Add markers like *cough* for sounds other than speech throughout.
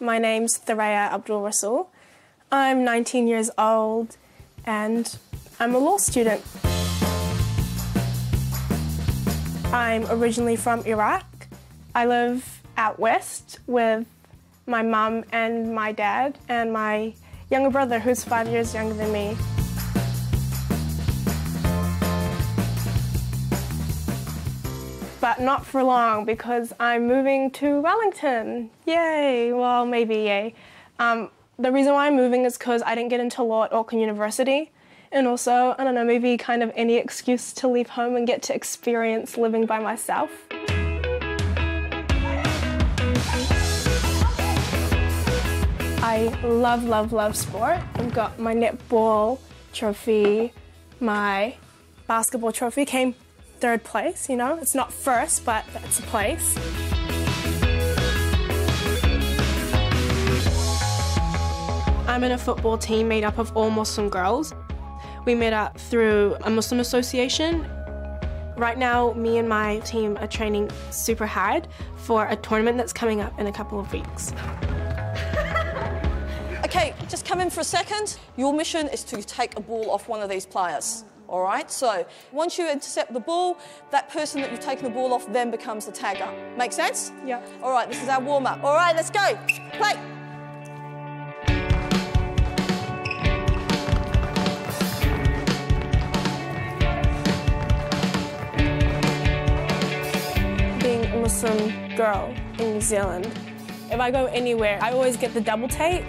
My name's Thoraya Abdul Rassol. I'm 19 years old and I'm a law student. I'm originally from Iraq. I live out west with my mum and my dad and my younger brother who's five years younger than me. But not for long because I'm moving to Wellington. Yay! Well, maybe yay. Um, the reason why I'm moving is because I didn't get into law at Auckland University. And also, I don't know, maybe kind of any excuse to leave home and get to experience living by myself. I love, love, love sport. I've got my netball trophy, my basketball trophy came third place, you know? It's not first, but it's a place. I'm in a football team made up of all Muslim girls. We met up through a Muslim association. Right now, me and my team are training super hard for a tournament that's coming up in a couple of weeks. *laughs* Okay, just come in for a second. Your mission is to take a ball off one of these players. All right, so once you intercept the ball, that person that you've taken the ball off then becomes the tagger. Make sense? Yeah. All right, this is our warm up. All right, let's go. Play. being a Muslim girl in New Zealand, if I go anywhere, I always get the double take.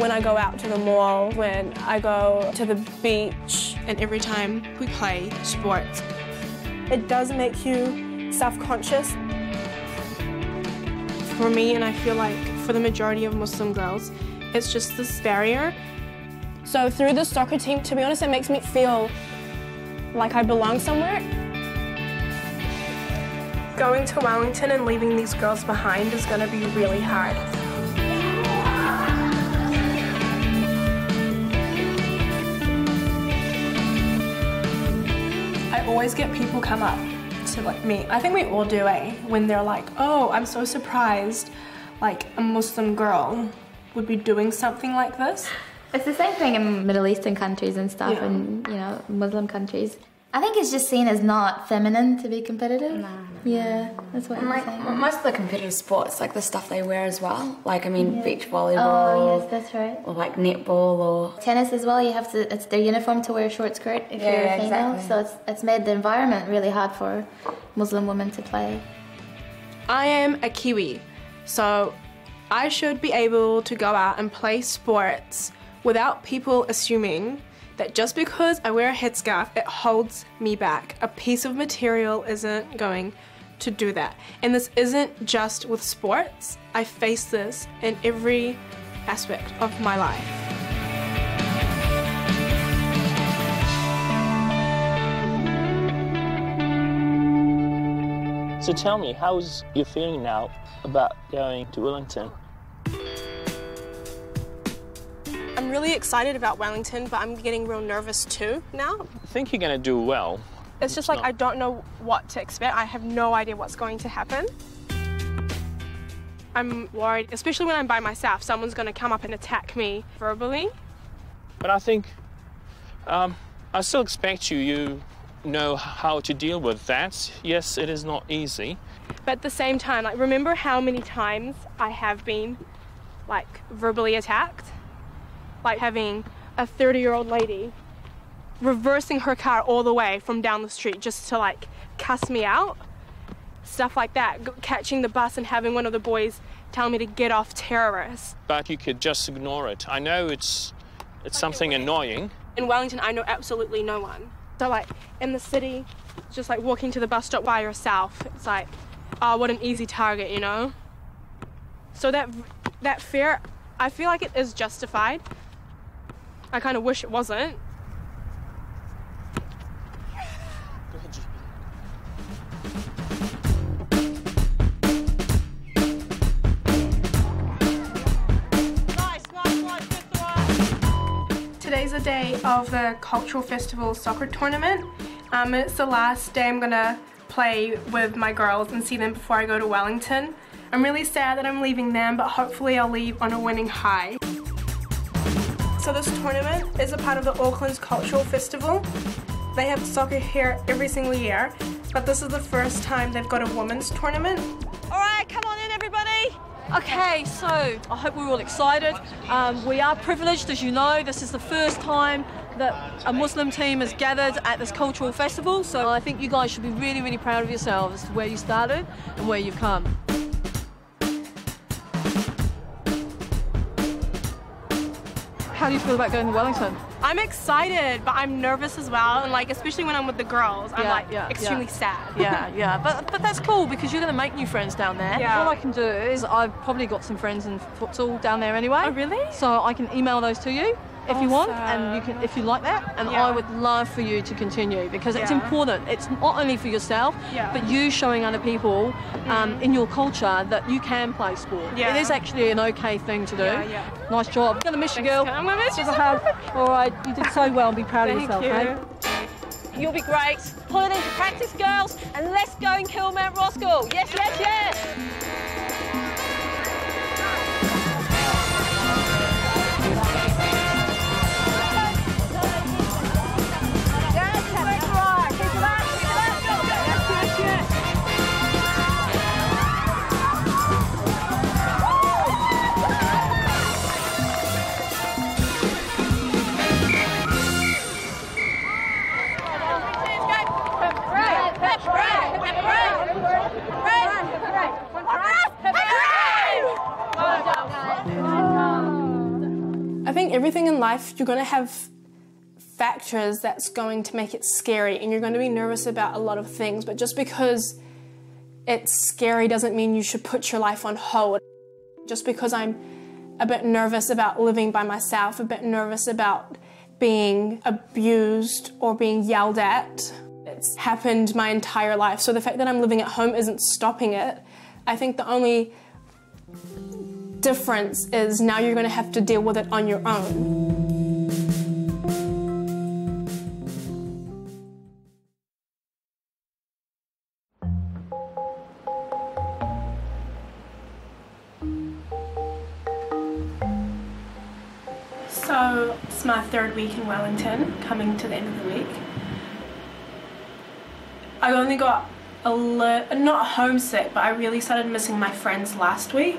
When I go out to the mall, when I go to the beach, and every time we play sports, it does make you self-conscious. For me, and I feel like for the majority of Muslim girls, it's just this barrier. So through the soccer team, to be honest, it makes me feel like I belong somewhere. Going to Wellington and leaving these girls behind is going to be really hard. Always get people come up to like me. I think we all do, eh? When they're like, "Oh, I'm so surprised, like a Muslim girl would be doing something like this." It's the same thing in Middle Eastern countries and stuff, Yeah. and you know Muslim countries. I think it's just seen as not feminine to be competitive. No, no, Yeah, that's what I'm like saying. most of the competitive sports, like the stuff they wear as well. Like I mean, Yeah. beach oh, volleyball. Oh yes, that's right. or like netball, or Tennis as well. You have to. It's their uniform to wear a short skirt if you're a female. exactly. So it's it's made the environment really hard for Muslim women to play. I am a Kiwi, so I should be able to go out and play sports without people assuming that just because I wear a headscarf, it holds me back. A piece of material isn't going to do that. And this isn't just with sports, I face this in every aspect of my life. So tell me, how's you feeling now about going to Wellington? I'm really excited about Wellington, but I'm getting real nervous too now. I think you're going to do well. It's just like not- I don't know what to expect. I have no idea what's going to happen. I'm worried, especially when I'm by myself. Someone's going to come up and attack me verbally. But I think um, I still expect you. You know how to deal with that. Yes, it is not easy. But at the same time, like remember how many times I have been like verbally attacked? Like having a 30-year-old lady reversing her car all the way from down the street just to like cuss me out. Stuff like that. G- catching the bus and having one of the boys tell me to get off terrorists. But you could just ignore it. I know it's it's something annoying. In Wellington, I know absolutely no one. So, like, in the city, just like walking to the bus stop by yourself, it's like, oh, what an easy target, you know? So, that, that fear, I feel like it is justified. I kind of wish it wasn't. Today's the day of the Cultural Festival soccer tournament. Um, it's the last day I'm gonna play with my girls and see them before I go to Wellington. I'm really sad that I'm leaving them, but hopefully I'll leave on a winning high. So this tournament is a part of the Auckland's Cultural Festival. They have soccer here every single year, but this is the first time they've got a women's tournament. All right, come on in, everybody. Okay, so I hope we're all excited. Um, we are privileged, as you know. This is the first time that a Muslim team has gathered at this cultural festival, so I think you guys should be really, really proud of yourselves where you started and where you've come. How do you feel about going to Wellington? I'm excited, but I'm nervous as well, and like especially when I'm with the girls, I'm Yeah, like yeah, extremely yeah. sad. yeah, yeah, but but that's cool because you're going to make new friends down there. Yeah. All I can do is I've probably got some friends in futsal down there anyway. Oh, really? So I can email those to you if you want, and you can if you like that. And Yeah. I would love for you to continue because it's Yeah. important. It's not only for yourself, Yeah. but you showing other people um, in your culture that you can play sport. Yeah. It is actually an okay thing to do. Yeah, yeah. Nice job. I'm gonna miss you, girl. I'm gonna miss you so hug. All right, you did so well. Be proud of yourself, you. hey? You'll be great. Pull it into practice, girls, and let's go and kill Mount Roskill. Yes, yes, yes. You're going to have factors that's going to make it scary and you're going to be nervous about a lot of things but just because it's scary doesn't mean you should put your life on hold. Just because i'm a bit nervous about living by myself a bit nervous about being abused or being yelled at it's happened my entire life. So the fact that i'm living at home isn't stopping it. I think the only difference is now you're going to have to deal with it on your own. Coming to the end of the week. I only got a li- not homesick, but I really started missing my friends last week.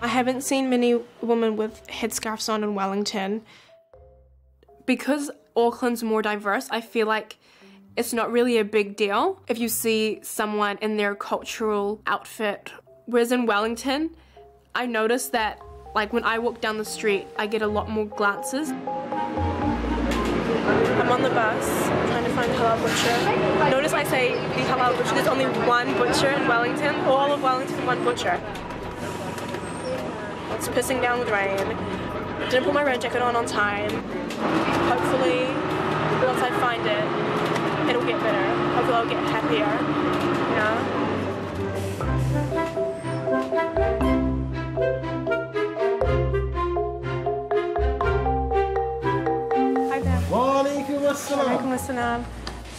I haven't seen many women with headscarves on in Wellington. Because Auckland's more diverse, I feel like it's not really a big deal if you see someone in their cultural outfit. Whereas in Wellington, I noticed that like when I walk down the street, I get a lot more glances. I'm on the bus trying to find halal butcher. Notice I say the halal butcher. There's only one butcher in Wellington. All of Wellington, one butcher. It's pissing down with rain. Didn't put my rain jacket on on time. Hopefully, once I find it, it'll get better. Hopefully, I'll get happier. Yeah. Hi Alaikum assalam.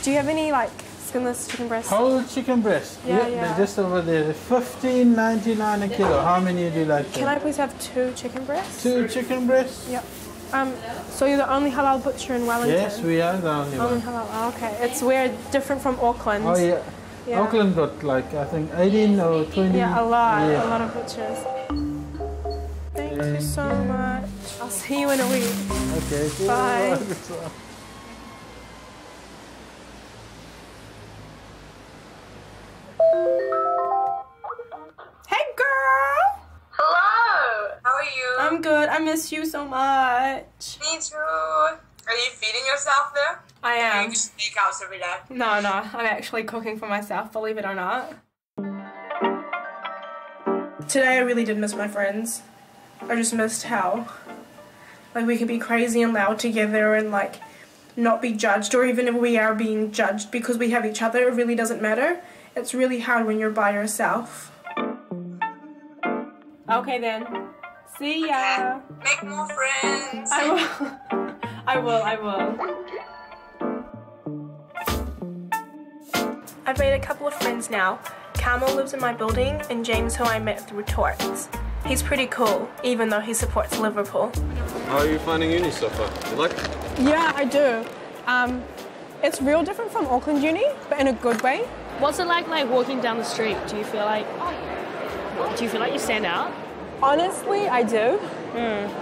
Do you have any like skinless chicken breasts? Whole chicken breast. Yeah, they're yeah. just over there. Fifteen ninety nine a kilo. How many do you like? Can I please have two chicken breasts? Two chicken breasts? Yep. Um, so you're the only halal butcher in Wellington? Yes, we are the only Only one. halal. Oh, okay. It's weird, different from Auckland. Oh yeah. Yeah. Auckland got like I think eighteen or twenty. Yeah, a lot, Yeah. a lot of butchers. Thank you so much. I'll see you in a week. Okay. Bye. *laughs* good. I miss you so much. Me too. Are you feeding yourself there? I Or am. you just out every day? No, no. I'm actually cooking for myself, believe it or not. Today I really did miss my friends. I just missed how like we could be crazy and loud together and like not be judged or even if we are being judged because we have each other, it really doesn't matter. It's really hard when you're by yourself. Okay then. See ya. Make more friends. I will. *laughs* I will, I will. I've made a couple of friends now. Carmel lives in my building, and James, who I met through Torts. He's pretty cool, even though he supports Liverpool. How are you finding uni so far? You like it? Yeah, I do. Um, it's real different from Auckland Uni, but in a good way. What's it like, like walking down the street? Do you feel like, do you feel like you stand out? Honestly, I do.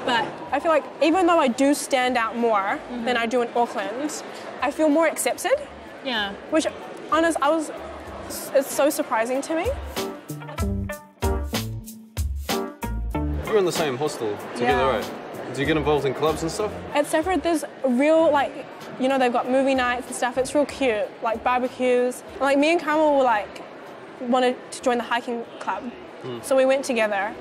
But I feel like even though I do stand out more than I do in Auckland, I feel more accepted. Yeah. Which, honest, I was. It's so surprising to me. You're in the same hostel together, Yeah. right? Do you get involved in clubs and stuff? At Separate, there's a real like, you know, they've got movie nights and stuff. It's real cute, like barbecues. And, like me and Carmel were like, wanted to join the hiking club, hmm. so we went together.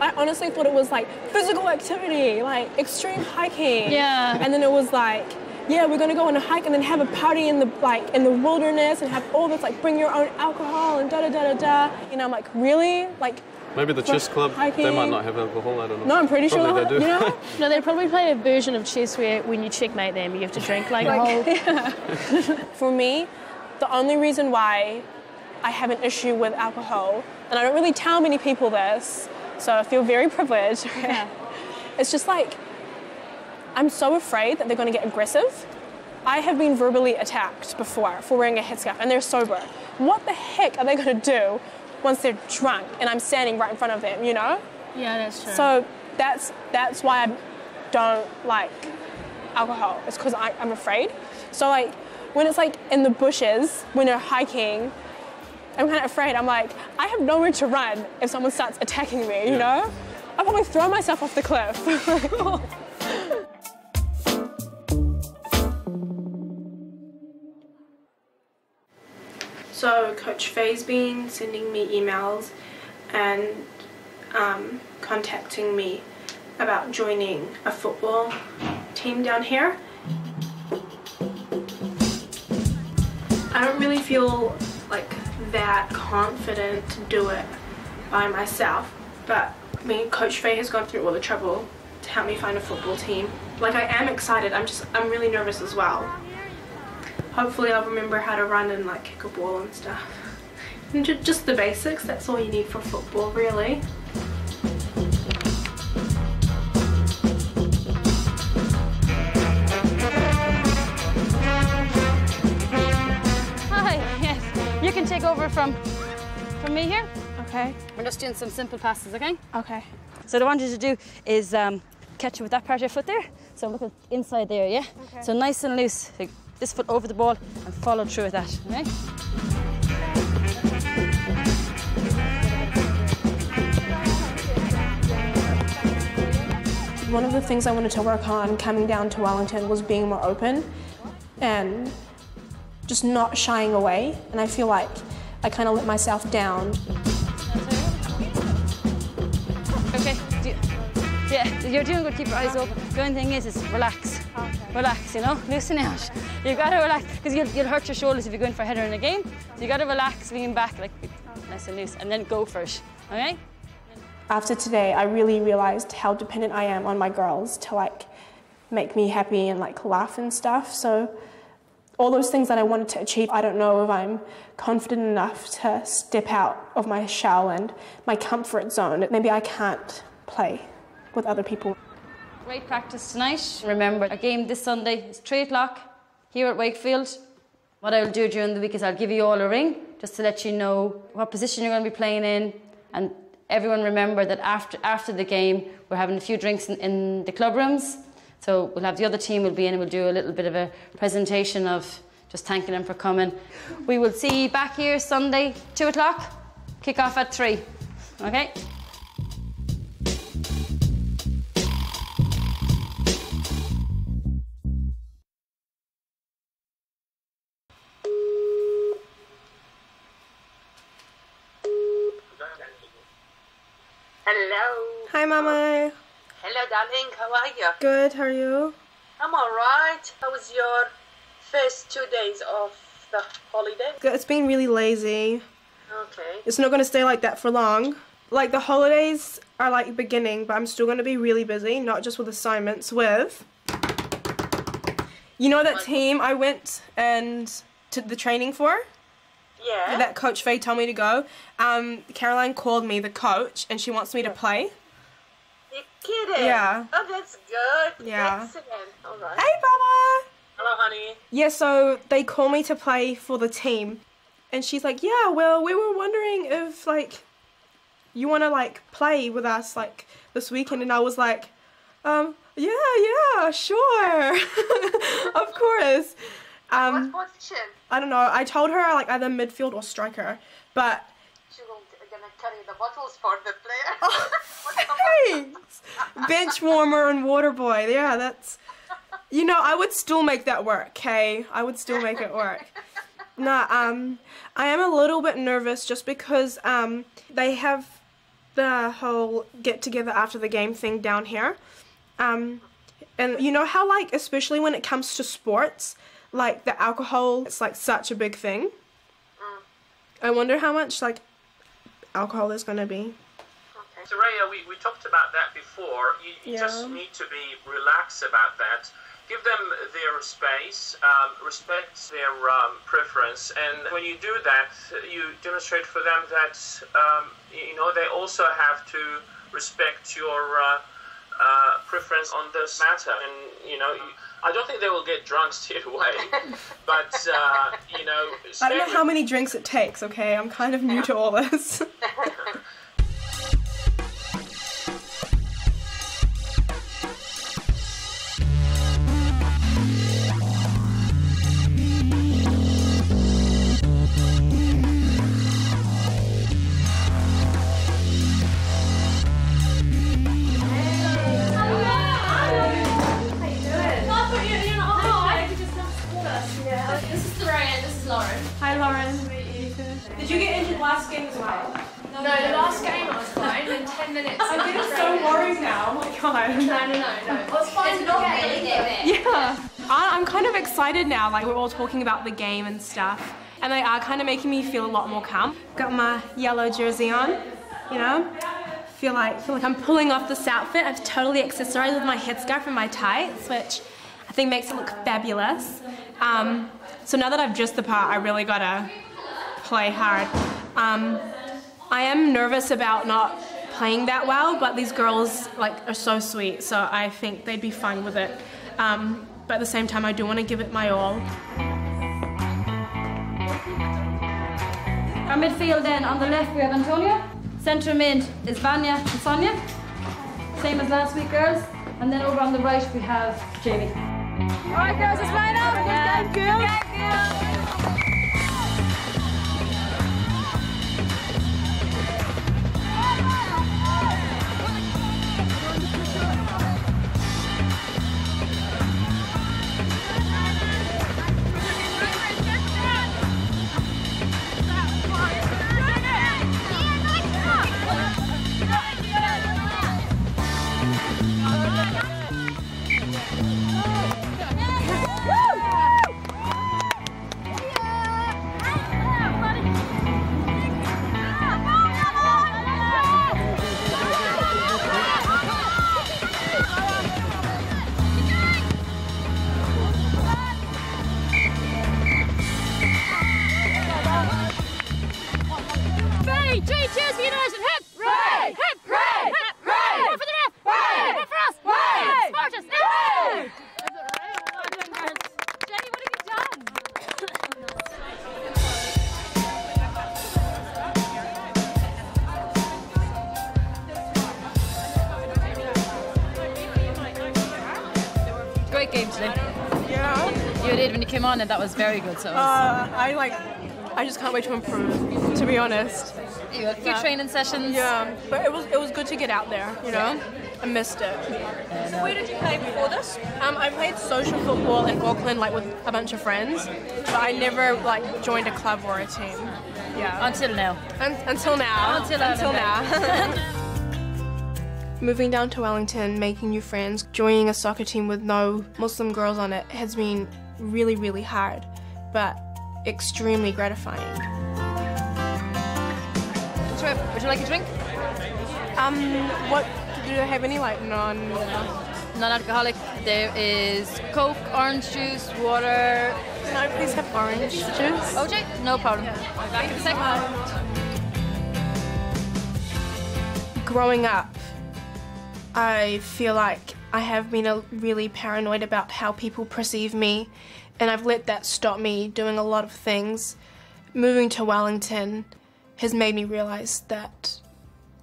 I honestly thought it was like physical activity, like extreme hiking. Yeah. And then it was like, yeah, we're gonna go on a hike and then have a party in the like in the wilderness and have all this like bring your own alcohol and da da da da da. You know, I'm like, really? Like, Maybe the chess club, they might not have alcohol, I don't know. no, I'm pretty sure Probably they'll they have- do. You *laughs* know? No, they'd probably play a version of chess where when you checkmate them, you have to drink like, a whole. *laughs* For me, the only reason why I have an issue with alcohol, and I don't really tell many people this, so I feel very privileged. it's just like I'm so afraid that they're going to get aggressive. I have been verbally attacked before for wearing a headscarf, and they're sober. What the heck are they going to do once they're drunk and I'm standing right in front of them? You know? Yeah, that's true. So that's that's why I don't like alcohol. It's because I'm afraid. So like when it's like in the bushes when you're hiking, I'm kind of afraid. I'm like I have nowhere to run if someone starts attacking me. You know, I'll probably throw myself off the cliff. So Coach Faye's been sending me emails and um, contacting me about joining a football team down here. I don't really feel like that confident to do it by myself, but me and Coach Faye has gone through all the trouble to help me find a football team. Like I am excited, I'm just I'm really nervous as well. Hopefully I'll remember how to run and like kick a ball and stuff. And just the basics, that's all you need for football really. Over from from me here. Okay. We're just doing some simple passes, okay? Okay. So what I want you to do is um, catch it with that part of your foot there. So I'm looking inside there, yeah? Okay. So nice and loose. Like this foot over the ball and follow through with that, okay? One of the things I wanted to work on coming down to Wellington was being more open and just not shying away. And I feel like I kind of let myself down. Okay. Do you- yeah, you're doing good. Keep your eyes open. The only thing is, is relax. Relax, you know, loosen out. You gotta relax because you'll, you'll hurt your shoulders if you're going for a header in a game. So you gotta relax, lean back, like nice and loose, and then go for it. Okay? After today, I really realized how dependent I am on my girls to like make me happy and like laugh and stuff. So all those things that I wanted to achieve, I don't know if I'm confident enough to step out of my shell and my comfort zone. Maybe I can't play with other people. Great practice tonight. Remember, our game this Sunday is 3 o'clock here at Wakefield. What I'll do during the week is I'll give you all a ring just to let you know what position you're going to be playing in. And everyone remember that after, after the game, we're having a few drinks in, in the club rooms. So we'll have the other team will be in and we'll do a little bit of a presentation of just thanking them for coming. We will see you back here Sunday, 2 o'clock. Kick off at 3. Okay? Darling. How are you? Good, how are you? I'm alright. How was your first two days of the holiday? It's been really lazy. Okay. It's not going to stay like that for long. Like the holidays are like beginning, but I'm still going to be really busy, not just with assignments, with. You know that team I went and to the training for? Yeah. that Coach Faye told me to go. Um, Caroline called me, the coach, and she wants me to play. You're kidding. Yeah. Oh, that's good. Yeah. Excellent. All right. Hey, Baba! Hello, honey. Yeah, so they call me to play for the team. And she's like, Yeah, well, we were wondering if, like, you want to, like, play with us, like, this weekend. And I was like, um, yeah, yeah, sure. *laughs* of course. Um, what position? I don't know. I told her, like, either midfield or striker. But, She's gonna carry the bottles for the player. *laughs* *laughs* Oh, thanks! Bench warmer and water boy. Yeah, that's. You know, I would still make that work, okay? I would still make it work. Nah, um, I am a little bit nervous just because um, they have the whole get together after the game thing down here. Um, and you know how, like, especially when it comes to sports, like the alcohol, it's like such a big thing. I wonder how much, like, alcohol is gonna be. Soraya, we, we talked about that before. You, you Yeah. just need to be relaxed about that. Give them their space, um, respect their um, preference, and when you do that, you demonstrate for them that um, you know they also have to respect your uh, uh, preference on this matter. And you know, I don't think they will get drunk *laughs* straight away, but uh, you know, I don't know how many drinks it takes, okay? I'm kind of new to all. This *laughs* Lauren. Did you get injured last game as well? No, the last game I was fine in 10 minutes. I'm getting so worried now. Oh my god. No, no, no, no. I was fine It's in not the really game. there. Yeah. I- I'm kind of excited now. Like, we're all talking about the game and stuff. And they are kind of making me feel a lot more calm. Got my yellow jersey on, you know? Feel like, feel like I'm pulling off this outfit. I've totally accessorized with my headscarf and my tights, which I think makes it look fabulous. Um, so now that I've dressed the part, I really gotta play hard. Um, I am nervous about not playing that well, but these girls like are so sweet, so I think they'd be fine with it. Um, but at the same time, I do want to give it my all. Our midfield then, on the left we have Antonia. Centre mid is Vanya and Sonia. Same as last week, girls. And then over on the right we have Jamie. All right, girls, let's line up. Good game, girls. Three, Great game today. Yeah. You did when you came on, and that was very good. So Uh, I like. I just can't wait to improve. To be honest. you had a few training sessions. Yeah, but it was it was good to get out there. You know, I missed it. So where did you play before this? Um, I played social football in Auckland, like with a bunch of friends, but I never like joined a club or a team. Yeah. Until now. Un- until now. Until until now. *laughs* *laughs* Moving down to Wellington, making new friends, joining a soccer team with no Muslim girls on it has been really, really hard, but extremely gratifying. So, would you like a drink? Um, what do you have any like non? Non-alcoholic. There is Coke, orange juice, water, Can I please have orange juice? OJ? No problem. Back in a second. Growing up, I feel like I have been a really paranoid about how people perceive me, and I've let that stop me doing a lot of things. Moving to Wellington has made me realize that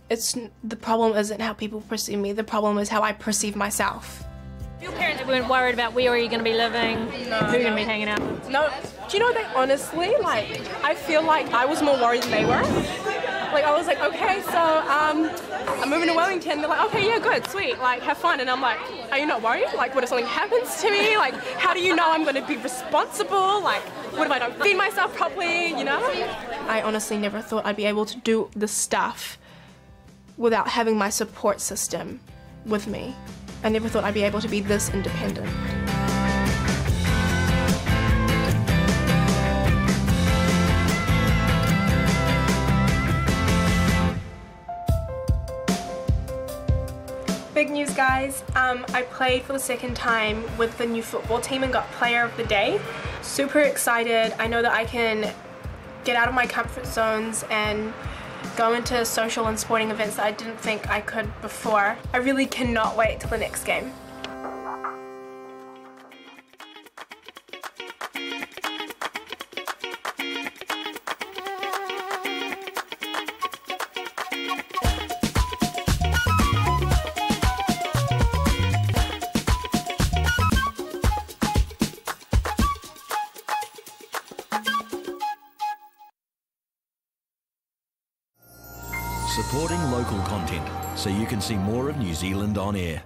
it's the problem isn't how people perceive me. The problem is how I perceive myself. Your parents weren't worried about where are you're going to be living, who you're going to be hanging out with. No, do you know that honestly, like, I feel like I was more worried than they were. Like, I was like, okay, so um, I'm moving to Wellington. They're like, okay, yeah, good, sweet, like, have fun. And I'm like, are you not worried? Like, what if something happens to me? Like, how do you know I'm going to be responsible? Like, what if I don't feed myself properly, you know? I honestly never thought I'd be able to do the stuff without having my support system with me. I never thought I'd be able to be this independent. Big news, guys. Um, I played for the second time with the new football team and got player of the day. Super excited. I know that I can get out of my comfort zones and go into social and sporting events that I didn't think I could before. I really cannot wait till the next game. See more of New Zealand on air.